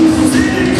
Jesus.